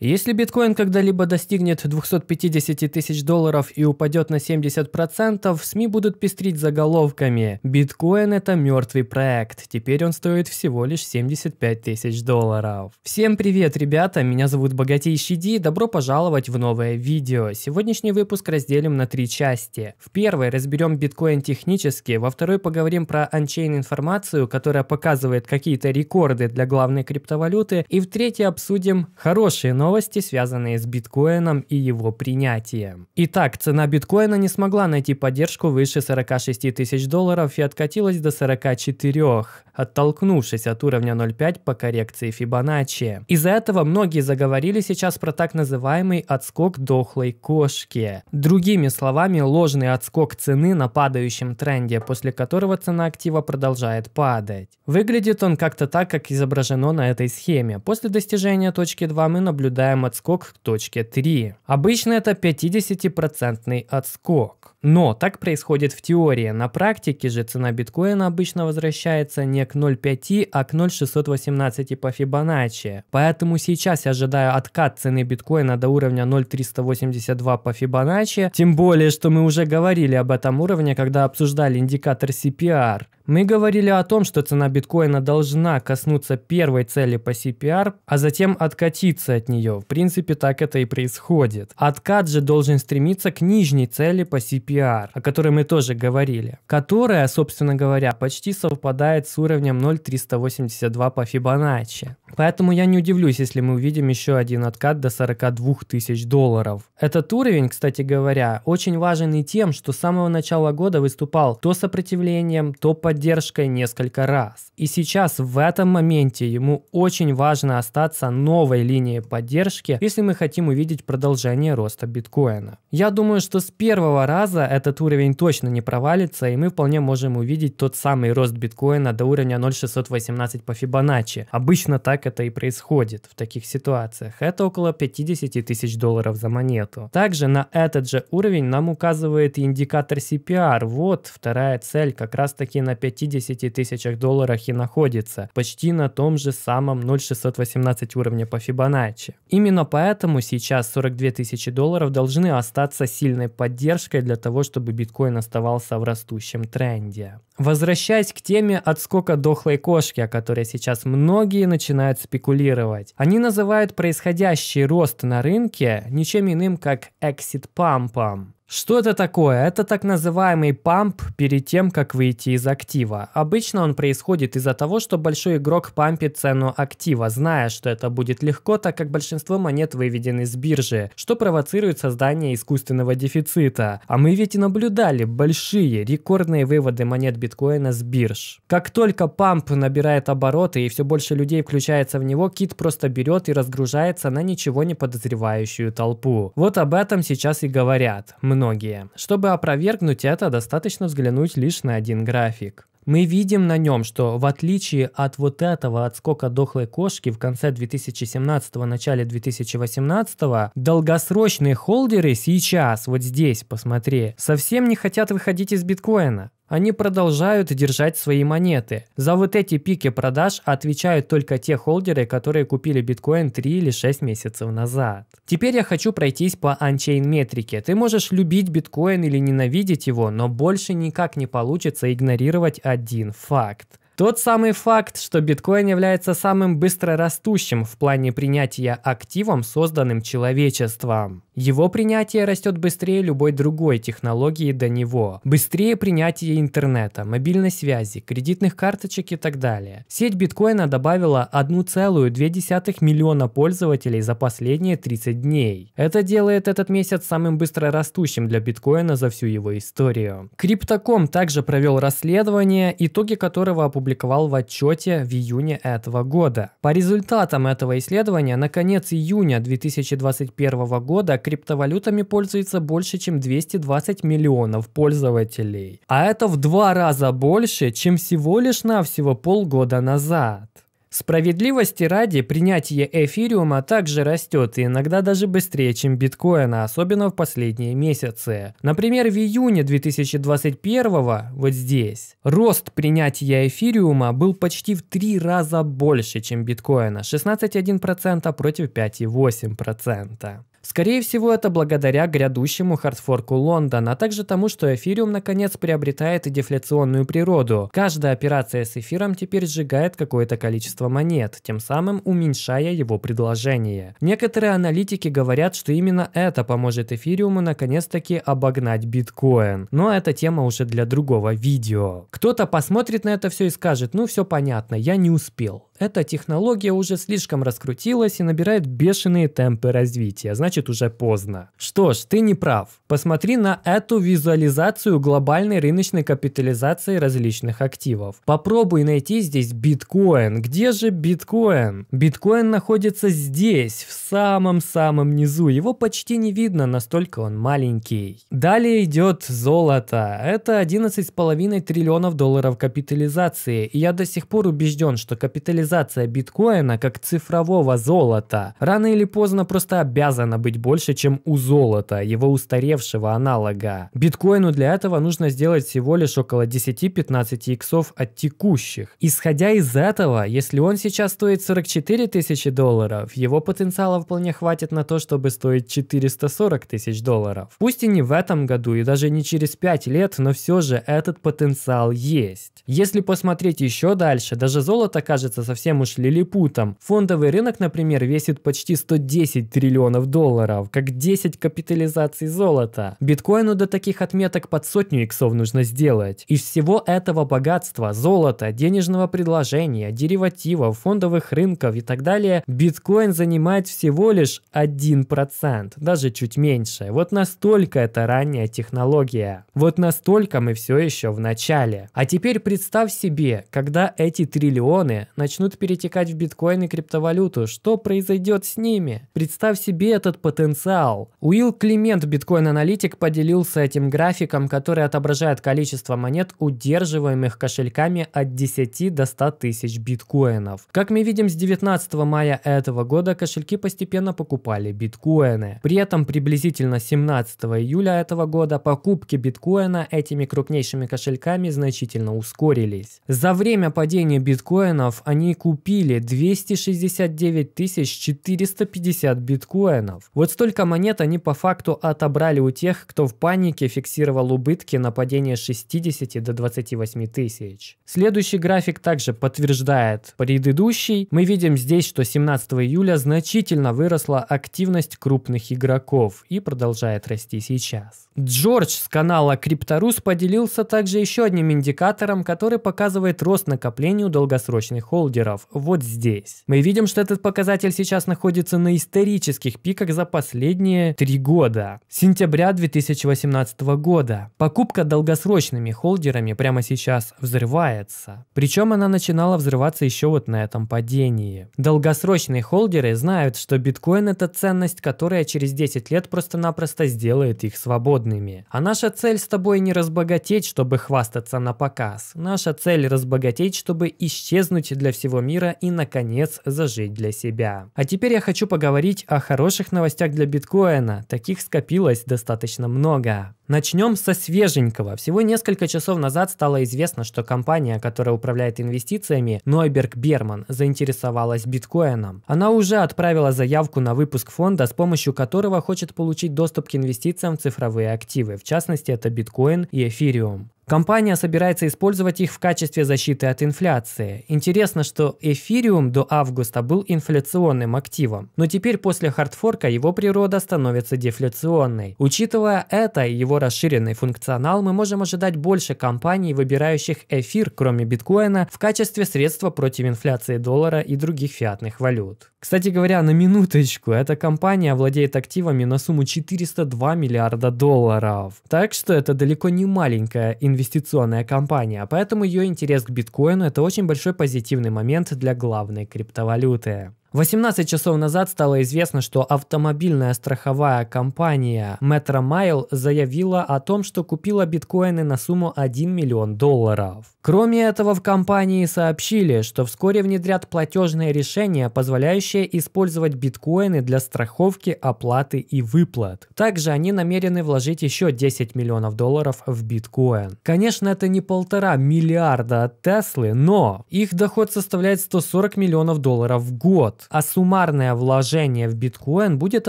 Если биткоин когда-либо достигнет 250 тысяч долларов и упадет на 70%, СМИ будут пестрить заголовками «Биткоин – это мертвый проект, теперь он стоит всего лишь 75 тысяч долларов». Всем привет, ребята, меня зовут Богатейший Ди, добро пожаловать в новое видео. Сегодняшний выпуск разделим на три части. В первой разберем биткоин технически, во второй поговорим про анчейн информацию, которая показывает какие-то рекорды для главной криптовалюты, и в третьей обсудим хорошие новости новости, связанные с биткоином и его принятием. Итак, цена биткоина не смогла найти поддержку выше 46 тысяч долларов и откатилась до 44, оттолкнувшись от уровня 0,5 по коррекции Фибоначчи. Из-за этого многие заговорили сейчас про так называемый отскок дохлой кошки. Другими словами, ложный отскок цены на падающем тренде, после которого цена актива продолжает падать. Выглядит он как-то так, как изображено на этой схеме. После достижения точки 2 мы наблюдаем наблюдаем отскок к точке 3. Обычно это 50% отскок. Но так происходит в теории. На практике же цена биткоина обычно возвращается не к 0,5, а к 0,618 по Фибоначчи. Поэтому сейчас я ожидаю откат цены биткоина до уровня 0,382 по Фибоначчи. Тем более, что мы уже говорили об этом уровне, когда обсуждали индикатор CPR. Мы говорили о том, что цена биткоина должна коснуться первой цели по CPR, а затем откатиться от нее. В принципе, так это и происходит. Откат же должен стремиться к нижней цели по CPR, о которой мы тоже говорили, которая, собственно говоря, почти совпадает с уровнем 0,382 по Фибоначчи. Поэтому я не удивлюсь, если мы увидим еще один откат до 42 тысяч долларов. Этот уровень, кстати говоря, очень важен и тем, что с самого начала года выступал то сопротивлением, то поддержкой несколько раз. И сейчас в этом моменте ему очень важно остаться новой линией поддержки, если мы хотим увидеть продолжение роста биткоина. Я думаю, что с первого раза этот уровень точно не провалится, и мы вполне можем увидеть тот самый рост биткоина до уровня 0,618 по Фибоначчи. Обычно так это и происходит в таких ситуациях. Это около 50 тысяч долларов за монету. Также на этот же уровень нам указывает индикатор CPR. Вот вторая цель как раз таки на 50 50 тысячах долларах и находится, почти на том же самом 0,618 уровне по Фибоначчи. Именно поэтому сейчас 42 тысячи долларов должны остаться сильной поддержкой для того, чтобы биткоин оставался в растущем тренде. Возвращаясь к теме отскока дохлой кошки, о которой сейчас многие начинают спекулировать. Они называют происходящий рост на рынке ничем иным, как эксит-пампом. Что это такое? Это так называемый памп перед тем, как выйти из актива. Обычно он происходит из-за того, что большой игрок пампит цену актива, зная, что это будет легко, так как большинство монет выведены с биржи, что провоцирует создание искусственного дефицита. А мы ведь и наблюдали большие, рекордные выводы монет биткоина с бирж. Как только памп набирает обороты и все больше людей включается в него, кит просто берет и разгружается на ничего не подозревающую толпу. Вот об этом сейчас и говорят многие. Чтобы опровергнуть это, достаточно взглянуть лишь на один график. Мы видим на нем, что в отличие от вот этого отскока дохлой кошки в конце 2017 начале 2018 долгосрочные холдеры сейчас, вот здесь, посмотри, совсем не хотят выходить из биткоина. Они продолжают держать свои монеты. За вот эти пики продаж отвечают только те холдеры, которые купили биткоин 3 или 6 месяцев назад. Теперь я хочу пройтись по анчейн метрике. Ты можешь любить биткоин или ненавидеть его, но больше никак не получится игнорировать один факт. Тот самый факт, что биткоин является самым быстро растущим в плане принятия активом, созданным человечеством. Его принятие растет быстрее любой другой технологии до него. Быстрее принятия интернета, мобильной связи, кредитных карточек и так далее. Сеть биткоина добавила 1,2 миллиона пользователей за последние 30 дней. Это делает этот месяц самым быстро растущим для биткоина за всю его историю. Криптоком также провел расследование, итоги которого опубликовали опубликовал в отчете в июне этого года. По результатам этого исследования, на конец июня 2021 года криптовалютами пользуется больше, чем 220 миллионов пользователей. А это в два раза больше, чем всего лишь навсего полгода назад. Справедливости ради, принятие эфириума также растет и иногда даже быстрее, чем биткоина, особенно в последние месяцы. Например, в июне 2021, вот здесь, рост принятия эфириума был почти в три раза больше, чем биткоина, 16,1% против 5,8%. Скорее всего, это благодаря грядущему хардфорку Лондона, а также тому, что эфириум наконец приобретает дефляционную природу. Каждая операция с эфиром теперь сжигает какое-то количество монет, тем самым уменьшая его предложение. Некоторые аналитики говорят, что именно это поможет эфириуму наконец-таки обогнать биткоин. Но это тема уже для другого видео. Кто-то посмотрит на это все и скажет, ну все понятно, я не успел. Эта технология уже слишком раскрутилась и набирает бешеные темпы развития, значит уже поздно. Что ж, ты не прав. Посмотри на эту визуализацию глобальной рыночной капитализации различных активов. Попробуй найти здесь биткоин. Где же биткоин? Биткоин находится здесь, в самом-самом низу. Его почти не видно, настолько он маленький. Далее идет золото. Это 11,5 триллионов долларов капитализации. И я до сих пор убежден, что капитализация биткоина как цифрового золота рано или поздно просто обязана быть больше, чем у золота, его устаревшего аналога. Биткоину для этого нужно сделать всего лишь около 10-15 иксов от текущих. Исходя из этого, если он сейчас стоит 44 тысячи долларов, его потенциал вполне хватит на то, чтобы стоить 440 тысяч долларов. Пусть и не в этом году, и даже не через 5 лет, но все же этот потенциал есть. Если посмотреть еще дальше, даже золото кажется совсем уж лилипутом. Фондовый рынок, например, весит почти 110 триллионов долларов, как 10 капитализаций золота. Биткоину до таких отметок под сотню иксов нужно сделать. Из всего этого богатства, золота, денежного предложения, деривативов, фондовых рынков и так далее, биткоин занимает всего лишь 1%, даже чуть меньше. Вот настолько это ранняя технология. Вот настолько мы все еще в начале. А теперь представь себе, когда эти триллионы начнут перетекать в биткоин и криптовалюту, что произойдет с ними? Представь себе этот потенциал. Уилл Климент, биткоин-аналитик, поделился этим графиком, который отображает количество монет, удерживаемых кошельками от 10 до 100 тысяч биткоинов. Как мы видим, с 19 мая этого года кошельки постепенно покупали биткоины. При этом приблизительно 17 июля этого года покупки биткоина этими крупнейшими кошельками значительно ускорились. За время падения биткоинов они купили 269 450 биткоинов. Вот столько монет они по факту отобрали у тех, кто в панике фиксировал убытки на падение 60 до 28 тысяч. Следующий график также подтверждает предыдущий. Мы видим здесь, что 17 июля значительно выросла активность крупных игроков и продолжает расти сейчас. Джордж с канала Крипторус поделился также еще одним индикатором, который показывает рост накоплений у долгосрочных холдеров. Вот здесь. Мы видим, что этот показатель сейчас находится на исторических пиках за последние три года. Сентября 2018 года. Покупка долгосрочными холдерами прямо сейчас взрывается. Причем она начинала взрываться еще вот на этом падении. Долгосрочные холдеры знают, что биткоин это ценность, которая через 10 лет просто-напросто сделает их свободными. А наша цель с тобой не разбогатеть, чтобы хвастаться на показ. Наша цель разбогатеть, чтобы исчезнуть для всего мира и наконец зажить для себя. А теперь я хочу поговорить о хороших новостях для биткоина. Таких скопилось достаточно много. Начнем со свеженького. Всего несколько часов назад стало известно, что компания, которая управляет инвестициями, Нойберг Берман, заинтересовалась биткоином. Она уже отправила заявку на выпуск фонда, с помощью которого хочет получить доступ к инвестициям в цифровые активы. В частности, это биткоин и эфириум. Компания собирается использовать их в качестве защиты от инфляции. Интересно, что эфириум до августа был инфляционным активом, но теперь после хардфорка его природа становится дефляционной. Учитывая это и его расширенный функционал, мы можем ожидать больше компаний, выбирающих эфир, кроме биткоина, в качестве средства против инфляции доллара и других фиатных валют. Кстати говоря, на минуточку, эта компания владеет активами на сумму 402 миллиарда долларов. Так что это далеко не маленькая инвестиция инвестиционная компания, поэтому ее интерес к биткоину это очень большой позитивный момент для главной криптовалюты. 18 часов назад стало известно, что автомобильная страховая компания Metromile заявила о том, что купила биткоины на сумму 1 миллион долларов. Кроме этого, в компании сообщили, что вскоре внедрят платежное решение, позволяющее использовать биткоины для страховки, оплаты и выплат. Также они намерены вложить еще 10 миллионов долларов в биткоин. Конечно, это не полтора миллиарда Теслы, но их доход составляет 140 миллионов долларов в год а суммарное вложение в биткоин будет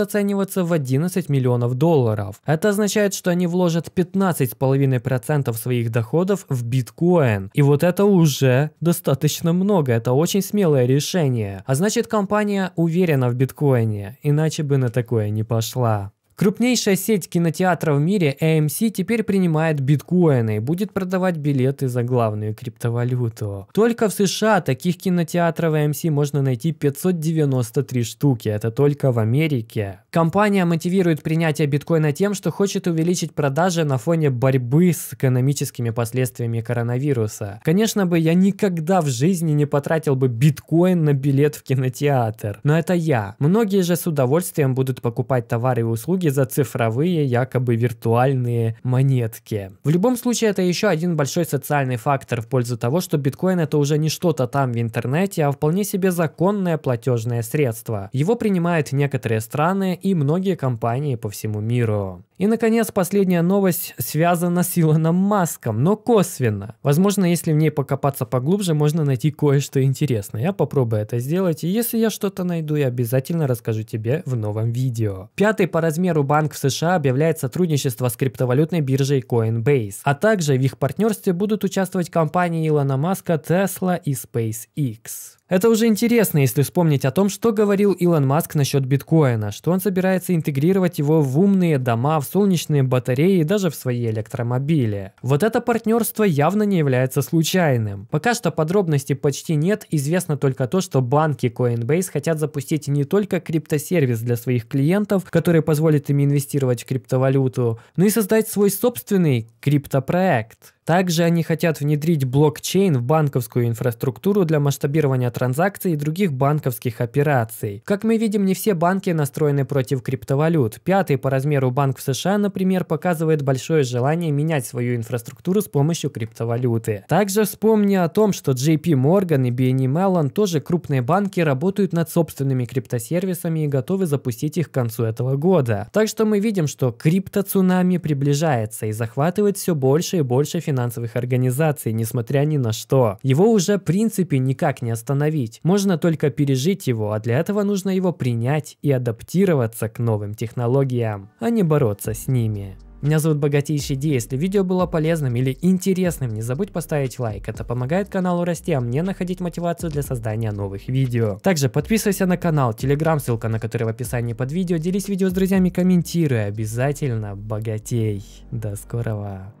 оцениваться в 11 миллионов долларов. Это означает, что они вложат 15,5% своих доходов в биткоин. И вот это уже достаточно много, это очень смелое решение. А значит компания уверена в биткоине, иначе бы на такое не пошла. Крупнейшая сеть кинотеатров в мире AMC теперь принимает биткоины и будет продавать билеты за главную криптовалюту. Только в США таких кинотеатров AMC можно найти 593 штуки, это только в Америке. Компания мотивирует принятие биткоина тем, что хочет увеличить продажи на фоне борьбы с экономическими последствиями коронавируса. Конечно бы я никогда в жизни не потратил бы биткоин на билет в кинотеатр, но это я. Многие же с удовольствием будут покупать товары и услуги за цифровые, якобы виртуальные монетки. В любом случае, это еще один большой социальный фактор в пользу того, что биткоин это уже не что-то там в интернете, а вполне себе законное платежное средство. Его принимают некоторые страны и многие компании по всему миру. И, наконец, последняя новость связана с Илоном Маском, но косвенно. Возможно, если в ней покопаться поглубже, можно найти кое-что интересное. Я попробую это сделать, и если я что-то найду, я обязательно расскажу тебе в новом видео. Пятый по размеру банк в США объявляет сотрудничество с криптовалютной биржей Coinbase, а также в их партнерстве будут участвовать компании Илона Маска, Tesla и SpaceX. Это уже интересно, если вспомнить о том, что говорил Илон Маск насчет биткоина, что он собирается интегрировать его в умные дома, в солнечные батареи и даже в свои электромобили. Вот это партнерство явно не является случайным. Пока что подробностей почти нет, известно только то, что банки Coinbase хотят запустить не только криптосервис для своих клиентов, который позволит им инвестировать в криптовалюту, но и создать свой собственный криптопроект. Также они хотят внедрить блокчейн в банковскую инфраструктуру для масштабирования транзакций и других банковских операций. Как мы видим, не все банки настроены против криптовалют. Пятый по размеру банк в США, например, показывает большое желание менять свою инфраструктуру с помощью криптовалюты. Также вспомни о том, что JP Morgan и BNY Mellon тоже крупные банки работают над собственными криптосервисами и готовы запустить их к концу этого года. Так что мы видим, что криптоцунами приближается и захватывает все больше и больше финансовых финансовых организаций, несмотря ни на что. Его уже в принципе никак не остановить. Можно только пережить его, а для этого нужно его принять и адаптироваться к новым технологиям, а не бороться с ними. Меня зовут Богатейший Ди. Если видео было полезным или интересным, не забудь поставить лайк. Это помогает каналу расти, а мне находить мотивацию для создания новых видео. Также подписывайся на канал, телеграм, ссылка на который в описании под видео. Делись видео с друзьями, комментируй. Обязательно богатей. До скорого.